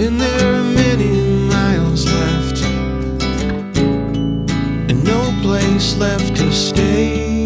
And there are many miles left. And no place left to stay.